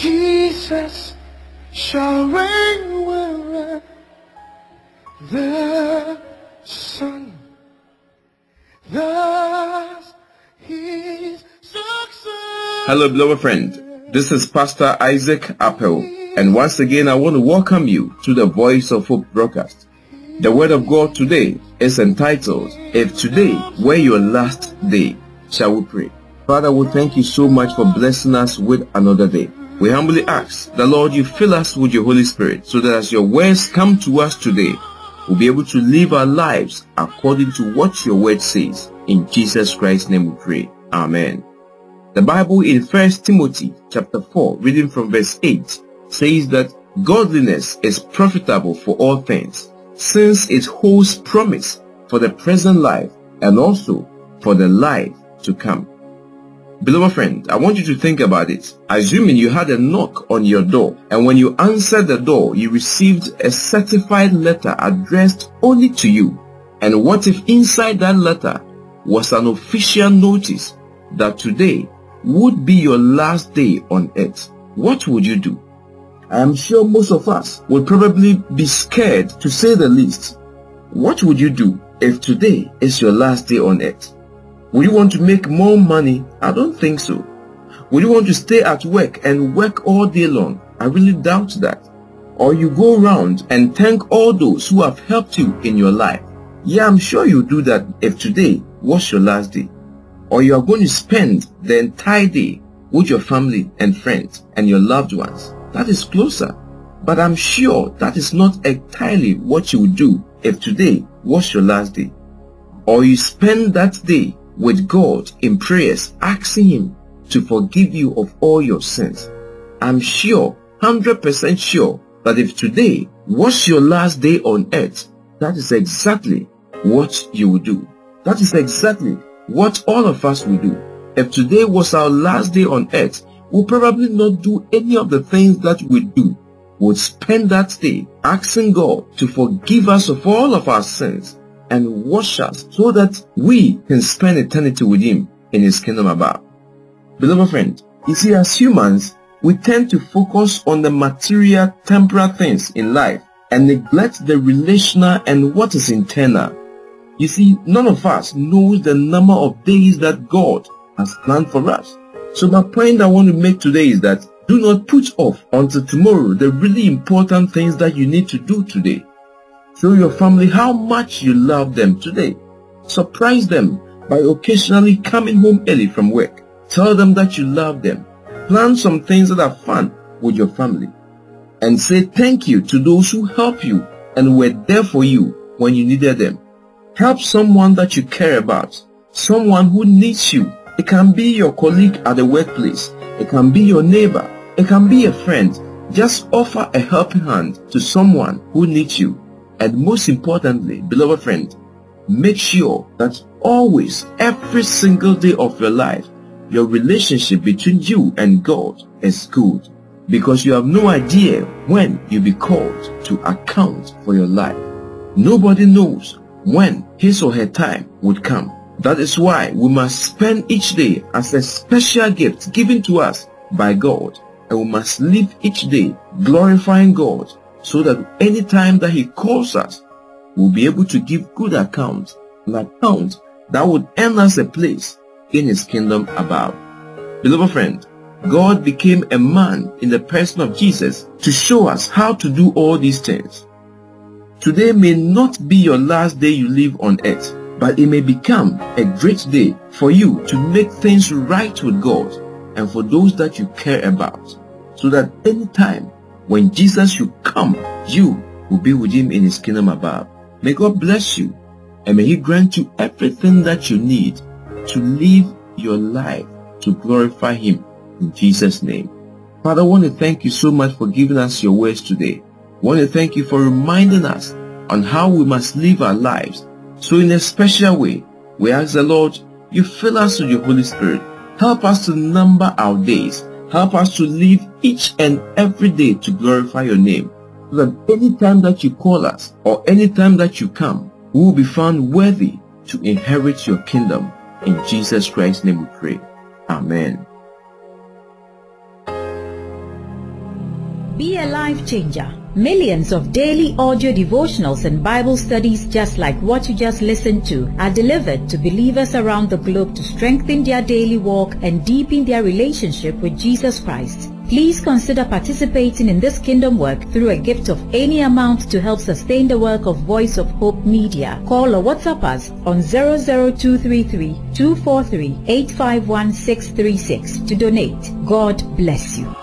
Jesus shall reign wherever the sun does his. Hello, beloved friend. This is Pastor Isaac Appel, and once again, I want to welcome you to the Voice of Hope broadcast. The Word of God today is entitled, If Today Were Your Last Day, Shall We Pray? Father, we thank you so much for blessing us with another day. We humbly ask the Lord you fill us with your Holy Spirit so that as your words come to us today, we'll be able to live our lives according to what your word says. In Jesus Christ's name we pray. Amen. The Bible in 1 Timothy chapter 4, reading from verse 8, says that godliness is profitable for all things, since it holds promise for the present life and also for the life to come. Beloved friend, I want you to think about it. Assuming you had a knock on your door and when you answered the door, you received a certified letter addressed only to you. And what if inside that letter was an official notice that today would be your last day on earth, what would you do? I am sure most of us would probably be scared to say the least. What would you do if today is your last day on earth? Would you want to make more money? I don't think so. Would you want to stay at work and work all day long? I really doubt that. Or you go around and thank all those who have helped you in your life. Yeah, I'm sure you do that if today was your last day or you are going to spend the entire day with your family and friends and your loved ones. That is closer. But I'm sure that is not entirely what you would do if today was your last day. Or you spend that day with God in prayers asking Him to forgive you of all your sins. I'm sure, 100% sure, that if today was your last day on earth, that is exactly what you would do. That is exactly what all of us will do. If today was our last day on earth, we'll probably not do any of the things that we do. We'll spend that day asking God to forgive us of all of our sins and wash us so that we can spend eternity with Him in His kingdom above. Beloved friend, you see as humans, we tend to focus on the material temporal things in life and neglect the relational and what is internal. You see, none of us knows the number of days that God has planned for us. So my point I want to make today is that do not put off until tomorrow the really important things that you need to do today. Show your family how much you love them today. Surprise them by occasionally coming home early from work. Tell them that you love them. Plan some things that are fun with your family. And say thank you to those who helped you and were there for you when you needed them. Help someone that you care about, someone who needs you. It can be your colleague at the workplace. It can be your neighbor. It can be a friend. Just offer a helping hand to someone who needs you. And most importantly, beloved friend, make sure that always, every single day of your life, your relationship between you and God is good. Because you have no idea when you'll be called to account for your life. Nobody knows when his or her time would come. That is why we must spend each day as a special gift given to us by God. And we must live each day glorifying God so that any time that he calls us, we'll be able to give good account, an account that would earn us a place in his kingdom above. Beloved friend, God became a man in the person of Jesus to show us how to do all these things. Today may not be your last day you live on earth, but it may become a great day for you to make things right with God and for those that you care about, so that any time when Jesus should come, you will be with him in his kingdom above. May God bless you and may he grant you everything that you need to live your life to glorify him in Jesus' name. Father, I want to thank you so much for giving us your words today. I want to thank you for reminding us on how we must live our lives. So in a special way, we ask the Lord, you fill us with your Holy Spirit. Help us to number our days. Help us to live each and every day to glorify your name. So that any time that you call us or any time that you come, we will be found worthy to inherit your kingdom. In Jesus Christ's name we pray. Amen. Be a life changer. Millions of daily audio devotionals and Bible studies just like what you just listened to are delivered to believers around the globe to strengthen their daily walk and deepen their relationship with Jesus Christ. Please consider participating in this kingdom work through a gift of any amount to help sustain the work of Voice of Hope Media. Call or WhatsApp us on 00233 243 851636 to donate. God bless you.